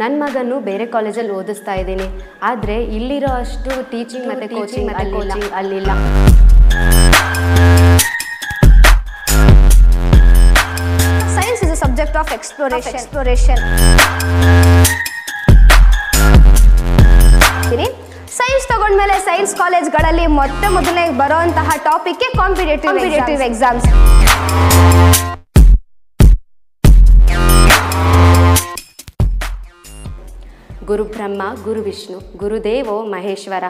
ನನ್ನ ಮಗನ್ನು ಬೇರೆ ಕಾಲೇಜಲ್ಲಿ ಓದಿಸ್ತಾ ಇದ್ದೀನಿ. ಆದರೆ ಇಲ್ಲಿರೋ ಅಷ್ಟು ಟೀಚಿಂಗ್ ಮತ್ತು ಕೋಚಿಂಗ್ ಮತ್ತು ಕೋಚಿಂಗ್ ಅಲ್ಲಿಲ್ಲ. Science is a subject of exploration exploration science ತಗೊಂಡ್ಮೇಲೆ science ಕಾಲೇಜ್ಗಳಲ್ಲಿ ಮೊಟ್ಟ ಮೊದಲನೇ ಬರುವಂತಹ ಟಾಪಿಕ್ ಕಾಂಪಿಟೇಟಿವ್ ಕಾಂಪಿಟೇಟಿವ್ ಎಕ್ಸಾಮ್ಸ್ ಗುರುಬ್ರಹ್ಮ ಗುರುವಿಷ್ಣು ಗುರುದೇವೋ ಮಹೇಶ್ವರ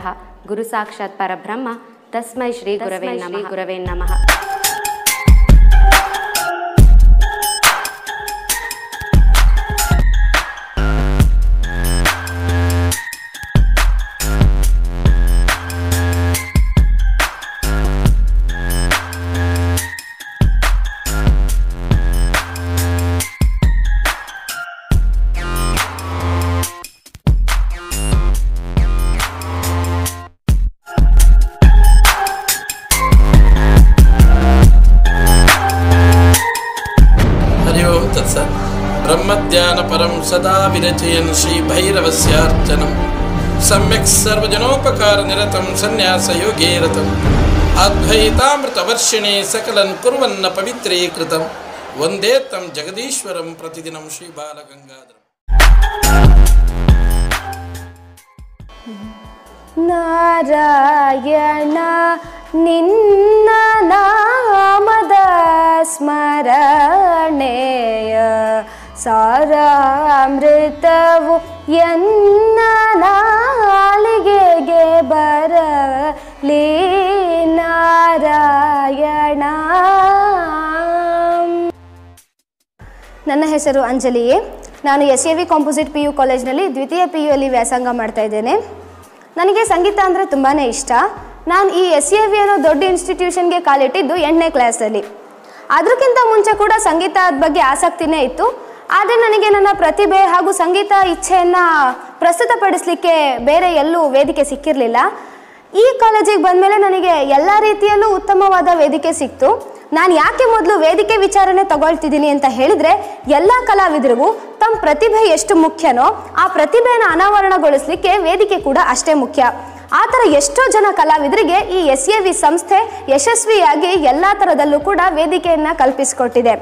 ಗುರು ಸಾಕ್ಷಾತ್ ಪರಬ್ರಹ್ಮ ತಸ್ಮೈ ಶ್ರೀ ಗುರವೇ ನಮಃ सदा विरचयन् श्रीभैरवस्यार्चनं सम्यक् सर्वजनोपकारनिरतं सन्न्यासयोगे रतम् अद्वैतामृतवर्षिणे सकलं कुर्वन्न पवित्रीकृतं वन्दे तं जगदीश्वरं प्रतिदिनं श्रीबालगङ्गाधरम् ನಾರಾಯಣ ನಿನ್ನ ನಾಮದ ಸ್ಮರಣೆಯ ಸಾರಾಮೃತವು ಎನ್ನ ನಾಲಿಗೆಗೆ ಬರಲಿ? ನಾರಾಯಣ. ನನ್ನ ಹೆಸರು ಅಂಜಲಿ ನಾನು S A V composite P U ಕಾಲೇಜ್ನಲ್ಲಿ ದ್ವಿತೀಯ ಪಿ ಯು ಅಲ್ಲಿ ವ್ಯಾಸಂಗ ಮಾಡ್ತಾ ಇದ್ದೇನೆ. ನನಗೆ ಸಂಗೀತ ಅಂದರೆ ತುಂಬಾ ಇಷ್ಟ. ನಾನು ಈ ಎಸ್ ಎ ವಿ ಅನ್ನೋ ದೊಡ್ಡ ಇನ್ಸ್ಟಿಟ್ಯೂಷನ್ಗೆ ಕಾಲಿಟ್ಟಿದ್ದು ಎಂಟನೇ ಕ್ಲಾಸಲ್ಲಿ ಅದಕ್ಕಿಂತ ಮುಂಚೆ ಕೂಡ ಸಂಗೀತದ ಬಗ್ಗೆ ಆಸಕ್ತಿನೇ ಇತ್ತು. ಆದರೆ ನನಗೆ ನನ್ನ ಪ್ರತಿಭೆ ಹಾಗೂ ಸಂಗೀತ ಇಚ್ಛೆಯನ್ನು ಪ್ರಸ್ತುತಪಡಿಸಲಿಕ್ಕೆ ಬೇರೆ ಎಲ್ಲೂ ವೇದಿಕೆ ಸಿಕ್ಕಿರಲಿಲ್ಲ. ಈ ಕಾಲೇಜಿಗೆ ಬಂದಮೇಲೆ ನನಗೆ ಎಲ್ಲ ರೀತಿಯಲ್ಲೂ ಉತ್ತಮವಾದ ವೇದಿಕೆ ಸಿಕ್ತು. ನಾನು ಯಾಕೆ ಮೊದಲು ವೇದಿಕೆ ವಿಚಾರಣೆ ತಗೊಳ್ತಿದ್ದೀನಿ ಅಂತ ಹೇಳಿದರೆ, ಎಲ್ಲ ಕಲಾವಿದರಿಗೂ ತಮ್ಮ ಪ್ರತಿಭೆ ಎಷ್ಟು ಮುಖ್ಯನೋ ಆ ಪ್ರತಿಭೆಯನ್ನು ಅನಾವರಣಗೊಳಿಸಲಿಕ್ಕೆ ವೇದಿಕೆ ಕೂಡ ಅಷ್ಟೇ ಮುಖ್ಯ. ಆ ಥರ ಎಷ್ಟೋ ಜನ ಕಲಾವಿದರಿಗೆ ಈ ಎಸ್ ಎ ವಿ ಸಂಸ್ಥೆ ಯಶಸ್ವಿಯಾಗಿ ಎಲ್ಲ ಥರದಲ್ಲೂ ಕೂಡ ವೇದಿಕೆಯನ್ನು ಕಲ್ಪಿಸಿಕೊಟ್ಟಿದೆ.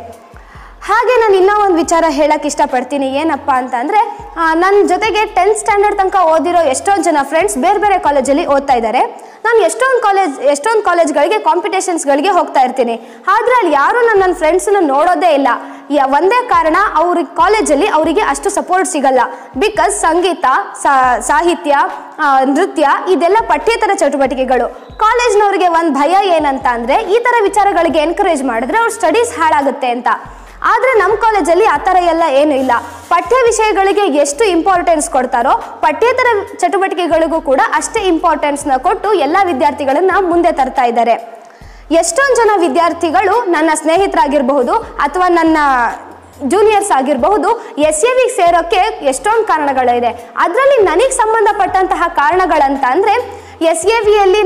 ಹಾಗೆ ನಾನು ಇನ್ನೂ ಒಂದು ವಿಚಾರ ಹೇಳಕ್ಕೆ ಇಷ್ಟಪಡ್ತೀನಿ. ಏನಪ್ಪ ಅಂತ ಅಂದರೆ ನನ್ನ ಜೊತೆಗೆ ಟೆಂತ್ ಸ್ಟ್ಯಾಂಡರ್ಡ್ ತನಕ ಓದಿರೋ ಎಷ್ಟೊಂದು ಜನ ಫ್ರೆಂಡ್ಸ್ ಬೇರೆ ಬೇರೆ ಕಾಲೇಜಲ್ಲಿ ಓದ್ತಾ ಇದ್ದಾರೆ. ನಾನು ಎಷ್ಟೊಂದು ಕಾಲೇಜ್ ಎಷ್ಟೊಂದು ಕಾಲೇಜ್ಗಳಿಗೆ ಕಾಂಪಿಟೇಷನ್ಸ್ಗಳಿಗೆ ಹೋಗ್ತಾ ಇರ್ತೀನಿ. ಆದರೆ ಅಲ್ಲಿ ಯಾರೂ ನನ್ನ ನನ್ನ ಫ್ರೆಂಡ್ಸನ್ನು ನೋಡೋದೇ ಇಲ್ಲ. ಒಂದೇ ಕಾರಣ ಅವ್ರಿಗೆ ಕಾಲೇಜಲ್ಲಿ ಅವರಿಗೆ ಅಷ್ಟು ಸಪೋರ್ಟ್ ಸಿಗಲ್ಲ. ಬಿಕಾಸ್ ಸಂಗೀತ ಸಾಹಿತ್ಯ ನೃತ್ಯ, ಇದೆಲ್ಲ ಪಠ್ಯೇತರ ಚಟುವಟಿಕೆಗಳು. ಕಾಲೇಜ್ನವ್ರಿಗೆ ಒಂದು ಭಯ ಏನಂತ ಅಂದರೆ, ಈ ಥರ ವಿಚಾರಗಳಿಗೆ ಎನ್ಕರೇಜ್ ಮಾಡಿದ್ರೆ ಅವ್ರ ಸ್ಟಡೀಸ್ ಹಾಳಾಗುತ್ತೆ ಅಂತ. ಆದರೆ ನಮ್ಮ ಕಾಲೇಜಲ್ಲಿ ಆ ಥರ ಎಲ್ಲ ಏನೂ ಇಲ್ಲ. ಪಠ್ಯ ವಿಷಯಗಳಿಗೆ ಎಷ್ಟು ಇಂಪಾರ್ಟೆನ್ಸ್ ಕೊಡ್ತಾರೋ ಪಠ್ಯೇತರ ಚಟುವಟಿಕೆಗಳಿಗೂ ಕೂಡ ಅಷ್ಟೇ ಇಂಪಾರ್ಟೆನ್ಸ್ನ ಕೊಟ್ಟು ಎಲ್ಲ ವಿದ್ಯಾರ್ಥಿಗಳನ್ನು ಮುಂದೆ ತರ್ತಾ ಇದ್ದಾರೆ. ಎಷ್ಟೊಂದು ಜನ ವಿದ್ಯಾರ್ಥಿಗಳು ನನ್ನ ಸ್ನೇಹಿತರಾಗಿರಬಹುದು ಅಥವಾ ನನ್ನ ಜೂನಿಯರ್ಸ್ ಆಗಿರಬಹುದು ಎಸ್ ಎ ವಿಗೆ ಸೇರೋಕ್ಕೆ ಎಷ್ಟೊಂದು ಕಾರಣಗಳಿದೆ. ಅದರಲ್ಲಿ ನನಗೆ ಸಂಬಂಧಪಟ್ಟಂತಹ ಕಾರಣಗಳಂತ ಅಂದರೆ ಎಸ್ ಎ ವಿಯಲ್ಲಿ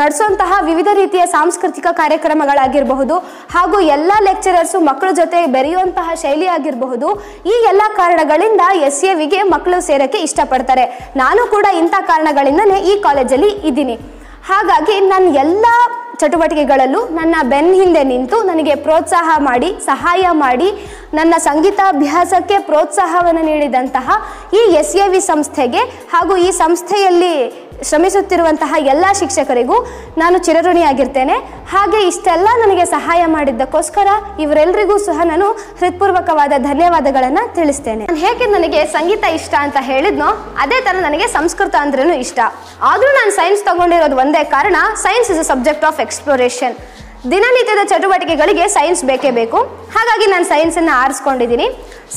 ನಡೆಸುವಂತಹ ವಿವಿಧ ರೀತಿಯ ಸಾಂಸ್ಕೃತಿಕ ಕಾರ್ಯಕ್ರಮಗಳಾಗಿರಬಹುದು ಹಾಗೂ ಎಲ್ಲ ಲೆಕ್ಚರರ್ಸು ಮಕ್ಕಳ ಜೊತೆ ಬೆರೆಯುವಂತಹ ಶೈಲಿ ಆಗಿರಬಹುದು ಈ ಎಲ್ಲ ಕಾರಣಗಳಿಂದ ಎಸ್ ಎ ವಿಗೆ ಮಕ್ಕಳು ಸೇರೋಕ್ಕೆ ಇಷ್ಟಪಡ್ತಾರೆ. ನಾನು ಕೂಡ ಇಂಥ ಕಾರಣಗಳಿಂದನೇ ಈ ಕಾಲೇಜಲ್ಲಿ ಇದ್ದೀನಿ. ಹಾಗಾಗಿ ನಾನು ಎಲ್ಲ ಚಟುವಟಿಕೆಗಳಲ್ಲೂ ನನ್ನ ಬೆನ್ನ ಹಿಂದೆ ನಿಂತು ನನಗೆ ಪ್ರೋತ್ಸಾಹ ಮಾಡಿ, ಸಹಾಯ ಮಾಡಿ, ನನ್ನ ಸಂಗೀತಾಭ್ಯಾಸಕ್ಕೆ ಪ್ರೋತ್ಸಾಹವನ್ನು ನೀಡಿದಂತಹ ಈ ಎಸ್ ಎ ವಿ ಸಂಸ್ಥೆಗೆ ಹಾಗೂ ಈ ಸಂಸ್ಥೆಯಲ್ಲಿ ಶ್ರಮಿಸುತ್ತಿರುವಂತಹ ಎಲ್ಲ ಶಿಕ್ಷಕರಿಗೂ ನಾನು ಚಿರಋಣಿಯಾಗಿರ್ತೇನೆ. ಹಾಗೆ ಇಷ್ಟೆಲ್ಲ ನನಗೆ ಸಹಾಯ ಮಾಡಿದ್ದಕ್ಕೋಸ್ಕರ ಇವರೆಲ್ಲರಿಗೂ ಸಹ ನಾನು ಹೃತ್ಪೂರ್ವಕವಾದ ಧನ್ಯವಾದಗಳನ್ನು ತಿಳಿಸ್ತೇನೆ. ನಾನು ಹೇಗೆ ನನಗೆ ಸಂಗೀತ ಇಷ್ಟ ಅಂತ ಹೇಳಿದ್ನೋ ಅದೇ ಥರ ನನಗೆ ಸಂಸ್ಕೃತ ಅಂದ್ರೂ ಇಷ್ಟ. ಆದರೂ ನಾನು ಸೈನ್ಸ್ ತಗೊಂಡಿರೋದು ಒಂದೇ ಕಾರಣ science is a subject of exploration ದಿನನಿತ್ಯದ ಚಟುವಟಿಕೆಗಳಿಗೆ ಸೈನ್ಸ್ ಬೇಕೇ ಬೇಕು. ಹಾಗಾಗಿ ನಾನು ಸೈನ್ಸನ್ನು ಆರಿಸ್ಕೊಂಡಿದ್ದೀನಿ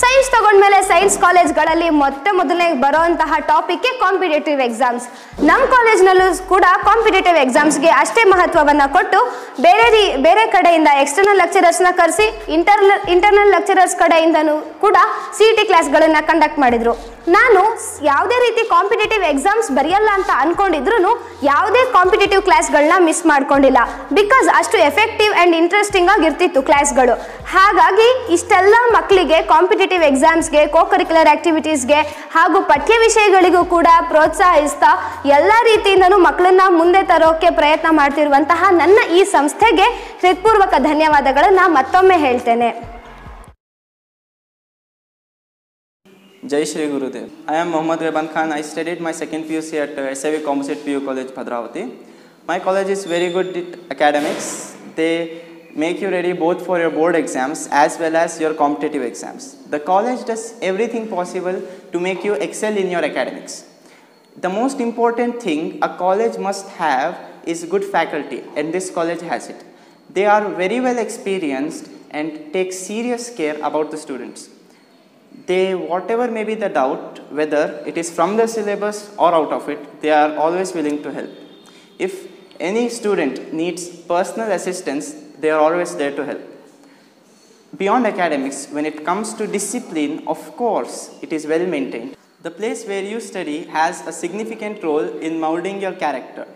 ಸೈನ್ಸ್ ತಗೊಂಡ್ಮೇಲೆ ಸೈನ್ಸ್ ಕಾಲೇಜ್ಗಳಲ್ಲಿ ಮೊತ್ತ ಮೊದಲನೇ ಬರುವಂತಹ ಟಾಪಿಕ್ಗೆ ಕಾಂಪಿಟೇಟಿವ್ ಎಕ್ಸಾಮ್ಸ್ ನಮ್ಮ ಕಾಲೇಜ್ನಲ್ಲೂ ಕೂಡ ಕಾಂಪಿಟೇಟಿವ್ ಎಕ್ಸಾಮ್ಸ್ಗೆ ಅಷ್ಟೇ ಮಹತ್ವವನ್ನು ಕೊಟ್ಟು ಬೇರೆ ರೀ, ಬೇರೆ ಕಡೆಯಿಂದ ಎಕ್ಸ್ಟರ್ನಲ್ ಲೆಕ್ಚರರ್ಸ್ನ ಕರೆಸಿ ಇಂಟರ್ನಲ್ ಇಂಟರ್ನಲ್ ಲೆಕ್ಚರರ್ಸ್ ಕಡೆಯಿಂದನೂ ಕೂಡ ಸಿ ಟಿ ಕ್ಲಾಸ್ಗಳನ್ನು ಕಂಡಕ್ಟ್ ಮಾಡಿದರು. ನಾನು ಯಾವುದೇ ರೀತಿ ಕಾಂಪಿಟೇಟಿವ್ ಎಕ್ಸಾಮ್ಸ್ ಬರೆಯಲ್ಲ ಅಂತ ಅನ್ಕೊಂಡಿದ್ರು ಯಾವುದೇ ಕಾಂಪಿಟೇಟಿವ್ ಕ್ಲಾಸ್ಗಳನ್ನ ಮಿಸ್ ಮಾಡ್ಕೊಂಡಿಲ್ಲ. ಬಿಕಾಸ್ ಅಷ್ಟು ಎಫೆಕ್ಟಿವ್ ಆ್ಯಂಡ್ ಇಂಟ್ರೆಸ್ಟಿಂಗ್ ಆಗಿರ್ತಿತ್ತು ಕ್ಲಾಸ್ಗಳು ಹಾಗಾಗಿ ಇಷ್ಟೆಲ್ಲ ಮಕ್ಕಳಿಗೆ ಕಾಂಪಿಟೇಟಿವ್ ಎಕ್ಸಾಮ್ಸ್ಗೆ ಕೋ ಕರಿಕ್ಯುಲರ್ ಆ್ಯಕ್ಟಿವಿಟೀಸ್ಗೆ ಹಾಗೂ ಪಠ್ಯ ವಿಷಯಗಳಿಗೂ ಕೂಡ ಪ್ರೋತ್ಸಾಹಿಸ್ತಾ ಎಲ್ಲ ರೀತಿಯಿಂದನೂ ಮಕ್ಕಳನ್ನ ಮುಂದೆ ತರೋಕೆ ಪ್ರಯತ್ನ ಮಾಡ್ತಿರುವಂತಹ ನನ್ನ ಈ ಸಂಸ್ಥೆಗೆ ಹೃತ್ಪೂರ್ವಕ ಧನ್ಯವಾದಗಳನ್ನು ಮತ್ತೊಮ್ಮೆ ಹೇಳ್ತೇನೆ. Jai Shri Gurudev. I am Mohammad Reban Khan. I studied my second PUC at uh, SAV Composite PU College, Bhadravati. My college is very good at academics. They make you ready both for your board exams as well as your competitive exams. The college does everything possible to make you excel in your academics. The most important thing a college must have is good faculty, and this college has it. They are very well experienced and take serious care about the students they whatever may be the doubt whether it is from the syllabus or out of it they are always willing to help. If any student needs personal assistance they are always there to help. Beyond academics when it comes to discipline of course it is well maintained. The place where you study has a significant role in molding your character.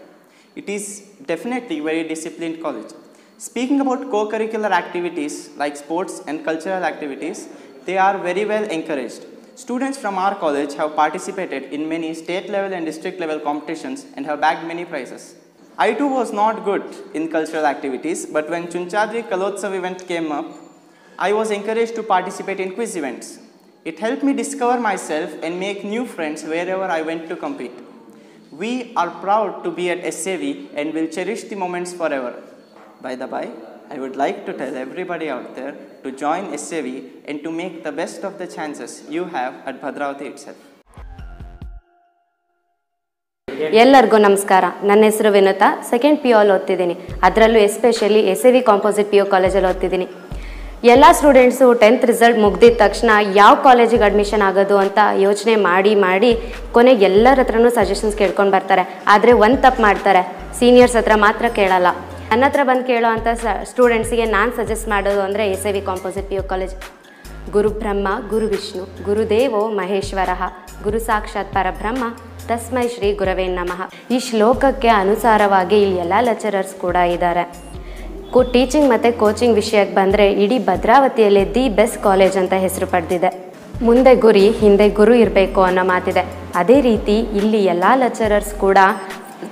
It is definitely very disciplined college. Speaking about co-curricular activities like sports and cultural activities they are very well encouraged. Students from our college have participated in many state level and district level competitions and have bagged many prizes. I too was not good in cultural activities, but when Chunchadri Kalotsav event came up, I was encouraged to participate in quiz events. It helped me discover myself and make new friends wherever I went to compete. We are proud to be at SAV and will cherish the moments forever. By the by, I would like to tell everybody out there to join SAV and to make the best of the chances you have at Bhadravati itself. ಎಲ್ಲರಿಗೂ ನಮಸ್ಕಾರ. ನನ್ನ ಹೆಸರು Vinutha. Second P ಅಲ್ಲಿ ಓದ್ತಿದ್ದೀನಿ. ಅದರಲ್ಲೂ especially S A V composite P U ಕಾಲೇಜಲ್ಲಿ ಓದ್ತಿದ್ದೀನಿ. ಎಲ್ಲ ಸ್ಟೂಡೆಂಟ್ಸು ಟೆಂತ್ ರಿಸಲ್ಟ್ ಮುಗ್ದಿದ ತಕ್ಷಣ ಯಾವ ಕಾಲೇಜಿಗೆ ಅಡ್ಮಿಷನ್ ಆಗೋದು ಅಂತ ಯೋಚನೆ ಮಾಡಿ ಮಾಡಿ ಕೊನೆಗೆ ಎಲ್ಲರ ಹತ್ರನೂ ಸಜೆಷನ್ಸ್ ಕೇಳ್ಕೊಂಡು ಬರ್ತಾರೆ. ಆದರೆ ಒಂದು ತಪ್ಪು ಮಾಡ್ತಾರೆ. ಸೀನಿಯರ್ಸ್ ಹತ್ರ ಮಾತ್ರ ಕೇಳಲ್ಲ. ನನ್ನ ಹತ್ರ ಬಂದು ಕೇಳೋ ಅಂಥ ಸ್ಟೂಡೆಂಟ್ಸಿಗೆ ನಾನು ಸಜೆಸ್ಟ್ ಮಾಡೋದು ಅಂದರೆ S A V composite P U college. ಗುರು ಬ್ರಹ್ಮ, ಗುರು ವಿಷ್ಣು ಗುರುದೇವೋ ಮಹೇಶ್ವರ, ಗುರು ಸಾಕ್ಷಾತ್ ಪರಬ್ರಹ್ಮ, ತಸ್ಮೈ ಶ್ರೀ ಗುರವೇ ನಮಃ. ಈ ಶ್ಲೋಕಕ್ಕೆ ಅನುಸಾರವಾಗಿ ಇಲ್ಲಿ ಎಲ್ಲ ಲೆಕ್ಚರರ್ಸ್ ಕೂಡ ಇದ್ದಾರೆ. ಕೋ ಟೀಚಿಂಗ್ ಮತ್ತು ಕೋಚಿಂಗ್ ವಿಷಯಕ್ಕೆ ಬಂದರೆ ಇಡೀ ಭದ್ರಾವತಿಯಲ್ಲಿ ದಿ ಬೆಸ್ಟ್ ಕಾಲೇಜ್ ಅಂತ ಹೆಸರು ಪಡೆದಿದೆ. ಮುಂದೆ ಗುರಿ, ಹಿಂದೆ ಗುರು ಇರಬೇಕು ಅನ್ನೋ ಮಾತಿದೆ. ಅದೇ ರೀತಿ ಇಲ್ಲಿ ಎಲ್ಲ ಲೆಕ್ಚರರ್ಸ್ ಕೂಡ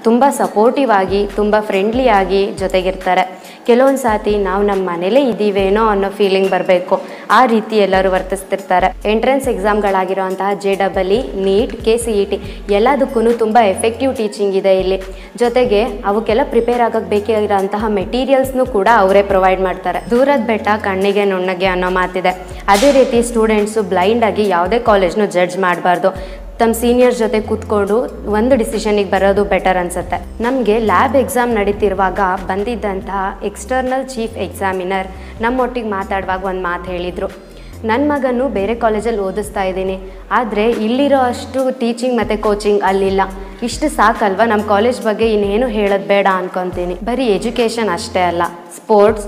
ತುಂಬ ಸಪೋರ್ಟಿವ್ ಆಗಿ, ತುಂಬ ಫ್ರೆಂಡ್ಲಿ ಆಗಿ ಜೊತೆಗಿರ್ತಾರೆ. ಕೆಲವೊಂದು ಸಾತಿ ನಾವು ನಮ್ಮ ಮನೇಲೇ ಇದ್ದೀವೇನೋ ಅನ್ನೋ ಫೀಲಿಂಗ್ ಬರಬೇಕು. ಆ ರೀತಿ ಎಲ್ಲರೂ ವರ್ತಿಸ್ತಿರ್ತಾರೆ. Entrance ಎಕ್ಸಾಮ್ಗಳಾಗಿರುವಂತಹ J double E NEET K C E T ಎಲ್ಲದಕ್ಕೂ ತುಂಬ ಎಫೆಕ್ಟಿವ್ ಟೀಚಿಂಗ್ ಇದೆ ಇಲ್ಲಿ. ಜೊತೆಗೆ ಅವಕ್ಕೆಲ್ಲ ಪ್ರಿಪೇರ್ ಆಗೋಕ್ಕೆ ಬೇಕಾಗಿರೋಂತಹ ಮೆಟೀರಿಯಲ್ಸ್ನು ಕೂಡ ಅವರೇ ಪ್ರೊವೈಡ್ ಮಾಡ್ತಾರೆ. ದೂರದ ಬೆಟ್ಟ ಕಣ್ಣಿಗೆ ನುಣ್ಣಗೆ ಅನ್ನೋ ಮಾತಿದೆ. ಅದೇ ರೀತಿ ಸ್ಟೂಡೆಂಟ್ಸು ಬ್ಲೈಂಡಾಗಿ ಯಾವುದೇ ಕಾಲೇಜ್ನೂ ಜಡ್ಜ್ ಮಾಡಬಾರ್ದು. ತಮ್ಮ ಸೀನಿಯರ್ಸ್ ಜೊತೆ ಕೂತ್ಕೊಂಡು ಒಂದು ಡಿಸಿಷನಿಗೆ ಬರೋದು ಬೆಟರ್ ಅನಿಸುತ್ತೆ. ನಮಗೆ ಲ್ಯಾಬ್ ಎಕ್ಸಾಮ್ ನಡೀತಿರುವಾಗ ಬಂದಿದ್ದಂತಹ ಎಕ್ಸ್ಟರ್ನಲ್ ಚೀಫ್ ಎಕ್ಸಾಮಿನರ್ ನಮ್ಮೊಟ್ಟಿಗೆ ಮಾತಾಡುವಾಗ ಒಂದು ಮಾತು ಹೇಳಿದರು. ನನ್ನ ಮಗನೂ ಬೇರೆ ಕಾಲೇಜಲ್ಲಿ ಓದಿಸ್ತಾ ಇದ್ದೀನಿ. ಆದರೆ ಇಲ್ಲಿರೋ ಅಷ್ಟು ಟೀಚಿಂಗ್ ಮತ್ತು ಕೋಚಿಂಗ್ ಅಲ್ಲಿಲ್ಲ. ಇಷ್ಟು ಸಾಕಲ್ವಾ ನಮ್ಮ ಕಾಲೇಜ್ ಬಗ್ಗೆ ಇನ್ನೇನು ಹೇಳೋದು ಬೇಡ ಅನ್ಕೊತೀನಿ. ಬರೀ ಎಜುಕೇಷನ್ ಅಷ್ಟೇ ಅಲ್ಲ ಸ್ಪೋರ್ಟ್ಸ್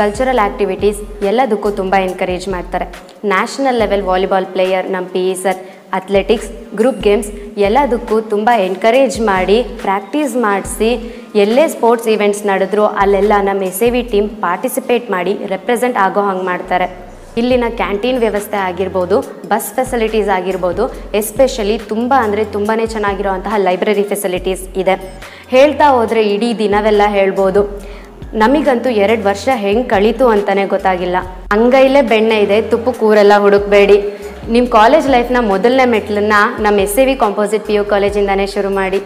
ಕಲ್ಚರಲ್ ಆ್ಯಕ್ಟಿವಿಟೀಸ್ ಎಲ್ಲದಕ್ಕೂ ತುಂಬ ಎನ್ಕರೇಜ್ ಮಾಡ್ತಾರೆ. ನ್ಯಾಷನಲ್ ಲೆವೆಲ್ ವಾಲಿಬಾಲ್ ಪ್ಲೇಯರ್ ನಮ್ಮ P E sir athletics group games ಎಲ್ಲದಕ್ಕೂ ತುಂಬ ಎನ್ಕರೇಜ್ ಮಾಡಿ ಪ್ರಾಕ್ಟೀಸ್ ಮಾಡಿಸಿ, ಎಲ್ಲೇ ಸ್ಪೋರ್ಟ್ಸ್ ಈವೆಂಟ್ಸ್ ನಡೆದ್ರು ಅಲ್ಲೆಲ್ಲ ನಮ್ಮ S A V team participate ಮಾಡಿ ರೆಪ್ರೆಸೆಂಟ್ ಆಗೋ ಹಂಗೆ ಮಾಡ್ತಾರೆ. ಇಲ್ಲಿನ ಕ್ಯಾಂಟೀನ್ ವ್ಯವಸ್ಥೆ ಆಗಿರ್ಬೋದು ಬಸ್ ಫೆಸಿಲಿಟೀಸ್ ಆಗಿರ್ಬೋದು ಎಸ್ಪೆಷಲಿ ತುಂಬ ಅಂದರೆ ತುಂಬಾ ಚೆನ್ನಾಗಿರುವಂತಹ ಲೈಬ್ರರಿ ಫೆಸಿಲಿಟೀಸ್ ಇದೆ. ಹೇಳ್ತಾ ಹೋದರೆ ಇಡೀ ದಿನವೆಲ್ಲ ಹೇಳ್ಬೋದು. ನಮಗಂತೂ ಎರಡು ವರ್ಷ ಹೆಂಗೆ ಕಳೀತು ಅಂತಲೇ ಗೊತ್ತಾಗಿಲ್ಲ. ಅಂಗೈಲೇ ಬೆಣ್ಣೆ ಇದೆ, ತುಪ್ಪು ಕೂರೆಲ್ಲ ಹುಡುಕ್ಬೇಡಿ. ನಿಮ್ಮ ಕಾಲೇಜ್ ಲೈಫ್ನ ಮೊದಲನೇ ಮೆಟ್ಲನ್ನ ನಮ್ಮ S A V composite P U ಕಾಲೇಜಿಂದನೇ ಶುರು ಮಾಡಿ.